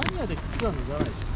マニアで靴は脱がないでしょ。